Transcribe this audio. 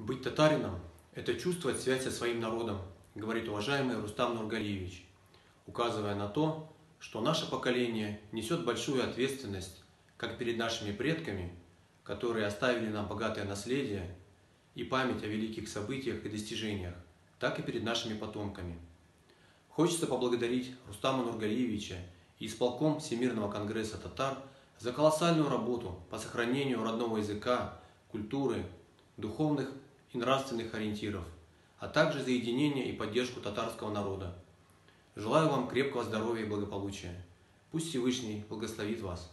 Быть татарином – это чувствовать связь со своим народом, говорит уважаемый Рустам Нургалиевич, указывая на то, что наше поколение несет большую ответственность как перед нашими предками, которые оставили нам богатое наследие и память о великих событиях и достижениях, так и перед нашими потомками. Хочется поблагодарить Рустама Нургалиевича и исполком Всемирного конгресса татар за колоссальную работу по сохранению родного языка, культуры, духовных и нравственных ориентиров, а также за единение и поддержку татарского народа. Желаю вам крепкого здоровья и благополучия. Пусть Всевышний благословит вас.